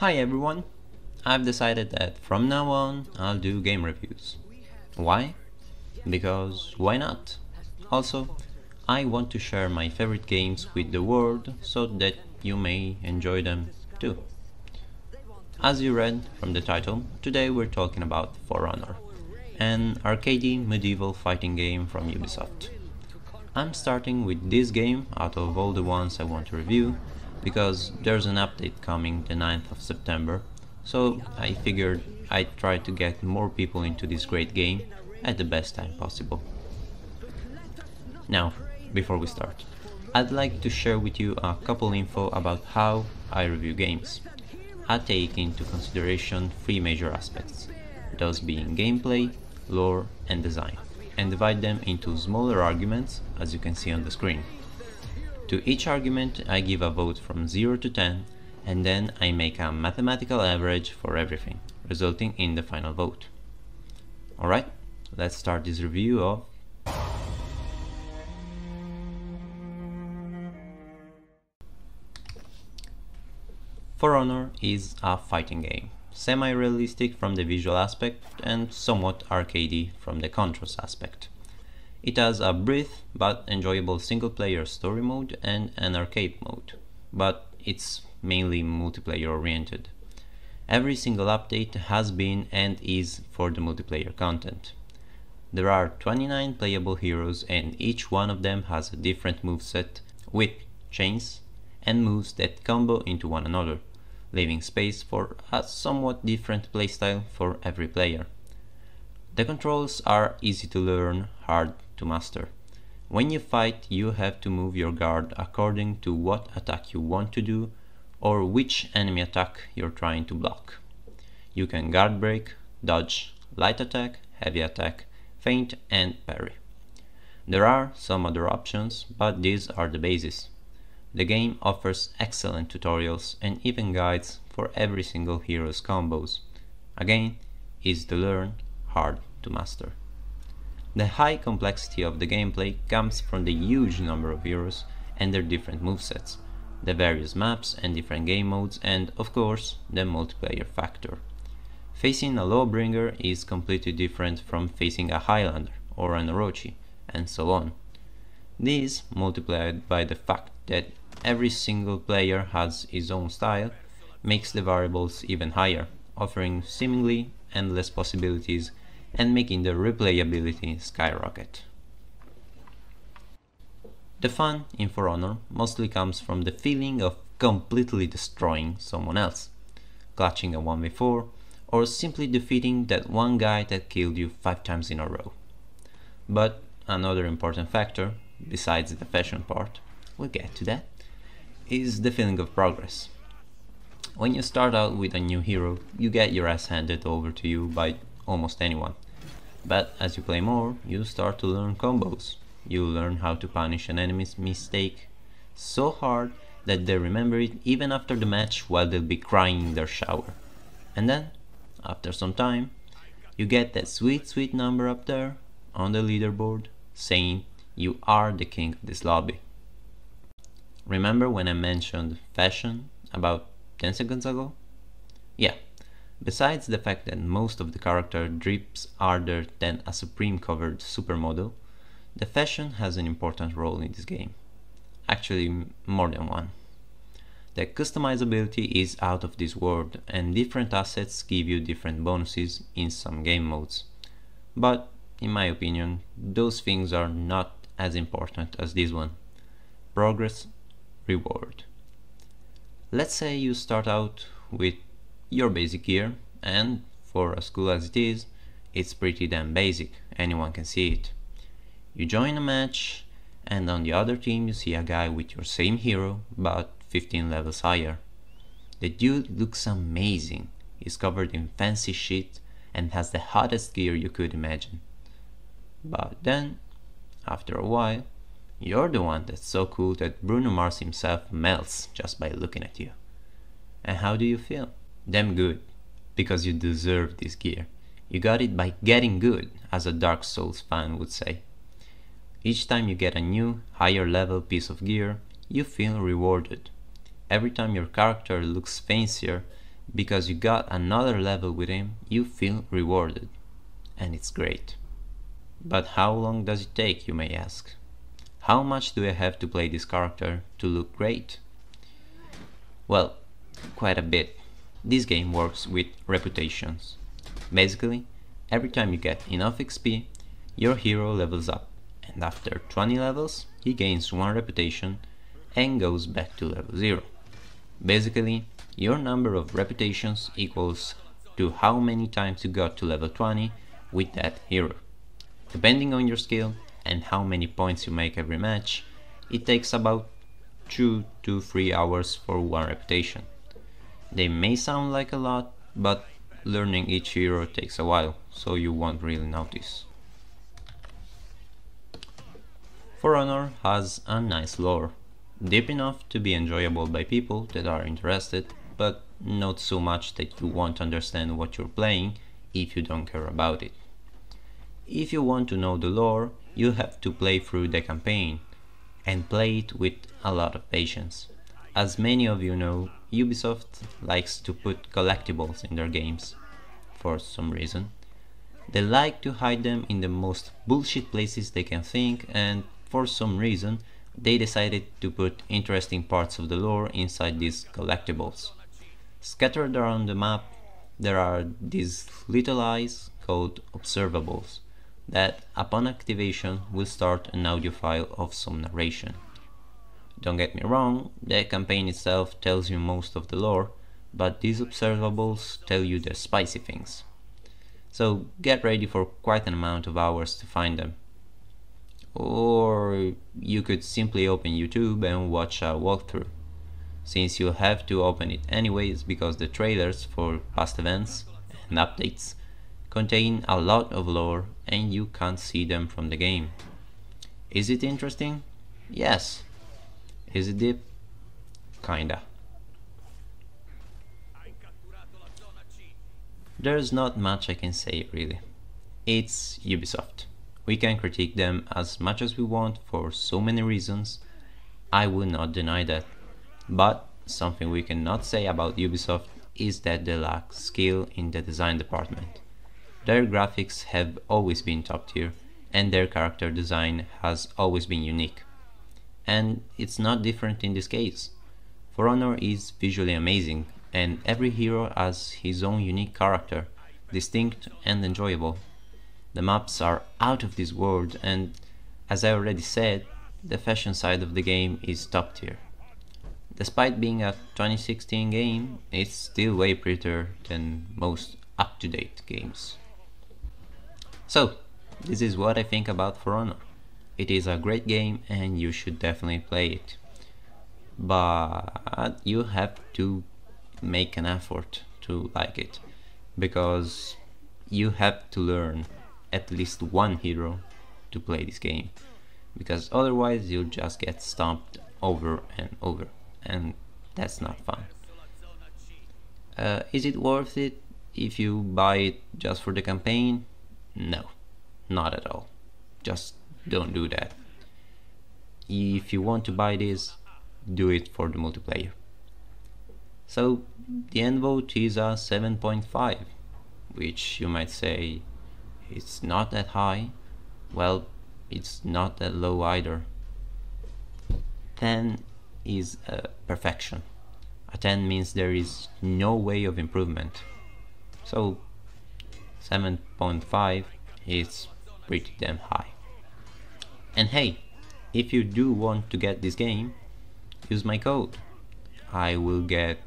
Hi everyone! I've decided that from now on I'll do game reviews. Why? Because why not? Also, I want to share my favorite games with the world so that you may enjoy them too. As you read from the title, today we're talking about For Honor, an arcadey medieval fighting game from Ubisoft. I'm starting with this game out of all the ones I want to review because there's an update coming the 9th of September so I figured I'd try to get more people into this great game at the best time possible. Now, before we start, I'd like to share with you a couple info about how I review games. I take into consideration three major aspects, those being gameplay, lore and design, and divide them into smaller arguments as you can see on the screen. To each argument I give a vote from 0 to 10 and then I make a mathematical average for everything, resulting in the final vote. Alright, let's start this review of For Honor is a fighting game, semi-realistic from the visual aspect and somewhat arcadey from the controls aspect. It has a brief but enjoyable single-player story mode and an arcade mode, but it's mainly multiplayer oriented. Every single update has been and is for the multiplayer content. There are 29 playable heroes and each one of them has a different moveset with chains and moves that combo into one another, leaving space for a somewhat different playstyle for every player. The controls are easy to learn, hard to master. When you fight, you have to move your guard according to what attack you want to do or which enemy attack you're trying to block. You can guard break, dodge, light attack, heavy attack, feint and parry. There are some other options, but these are the basis. The game offers excellent tutorials and even guides for every single hero's combos. Again, easy to learn, hard to master. The high complexity of the gameplay comes from the huge number of heroes and their different movesets, the various maps and different game modes and, of course, the multiplayer factor. Facing a Lawbringer is completely different from facing a Highlander or an Orochi, and so on. This, multiplied by the fact that every single player has his own style, makes the variables even higher, offering seemingly endless possibilities and making the replayability skyrocket. The fun in For Honor mostly comes from the feeling of completely destroying someone else, clutching a 1v4, or simply defeating that one guy that killed you 5 times in a row. But another important factor, besides the fashion part, we'll get to that, is the feeling of progress. When you start out with a new hero, you get your ass handed over to you by almost anyone. But as you play more, you start to learn combos, you learn how to punish an enemy's mistake so hard that they remember it even after the match while they'll be crying in their shower. And then, after some time, you get that sweet sweet number up there on the leaderboard saying you are the king of this lobby. Remember when I mentioned fashion about 10 seconds ago? Yeah, besides the fact that most of the character drips harder than a Supreme covered supermodel, the fashion has an important role in this game, actually more than one. The customizability is out of this world and different assets give you different bonuses in some game modes. But, in my opinion, those things are not as important as this one. Progress, reward. Let's say you start out with your basic gear and, for as cool as it is, it's pretty damn basic, anyone can see it. You join a match and on the other team you see a guy with your same hero but 15 levels higher. The dude looks amazing. He's covered in fancy shit and has the hottest gear you could imagine. But then, after a while, you're the one that's so cool that Bruno Mars himself melts just by looking at you. And how do you feel? Damn good, because you deserve this gear. You got it by getting good, as a Dark Souls fan would say. Each time you get a new, higher level piece of gear, you feel rewarded. Every time your character looks fancier, because you got another level with him, you feel rewarded. And it's great. But how long does it take, you may ask? How much do I have to play this character to look great? Well, quite a bit. This game works with reputations. Basically, every time you get enough XP, your hero levels up, and after 20 levels, he gains 1 reputation and goes back to level 0. Basically, your number of reputations equals to how many times you got to level 20 with that hero. Depending on your skill and how many points you make every match, it takes about 2 to 3 hours for one reputation. They may sound like a lot, but learning each hero takes a while, so you won't really notice. For Honor has a nice lore, deep enough to be enjoyable by people that are interested, but not so much that you won't understand what you're playing if you don't care about it. If you want to know the lore, you have to play through the campaign, and play it with a lot of patience. As many of you know, Ubisoft likes to put collectibles in their games, for some reason. They like to hide them in the most bullshit places they can think and for some reason they decided to put interesting parts of the lore inside these collectibles. Scattered around the map there are these little eyes called observables that upon activation will start an audio file of some narration. Don't get me wrong, the campaign itself tells you most of the lore, but these observables tell you the spicy things. So get ready for quite an amount of hours to find them. Or you could simply open YouTube and watch a walkthrough, since you'll have to open it anyways because the trailers for past events and updates contain a lot of lore and you can't see them from the game. Is it interesting? Yes, is it deep? Kinda. There's not much I can say really. It's Ubisoft. We can critique them as much as we want for so many reasons. I will not deny that. But something we cannot say about Ubisoft is that they lack skill in the design department. Their graphics have always been top tier and their character design has always been unique and it's not different in this case. For Honor is visually amazing, and every hero has his own unique character, distinct and enjoyable. The maps are out of this world, and as I already said, the fashion side of the game is top tier. Despite being a 2016 game, it's still way prettier than most up-to-date games. So, this is what I think about For Honor. It is a great game and you should definitely play it. But you have to make an effort to like it because you have to learn at least one hero to play this game because otherwise you'll just get stomped over and over and that's not fun. Uh, is it worth it if you buy it just for the campaign? No, not at all. Just don't do that. If you want to buy this do it for the multiplayer. So the end vote is a 7.5 which you might say it's not that high. Well it's not that low either. 10 is perfection. A 10 means there is no way of improvement. So 7.5 is pretty damn high and hey, if you do want to get this game, use my code. I will get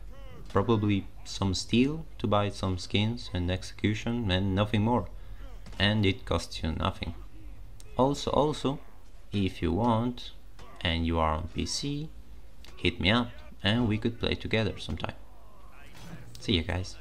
probably some steel to buy some skins and execution and nothing more. And it costs you nothing. Also, also, if you want and you are on PC, hit me up and we could play together sometime. See you guys.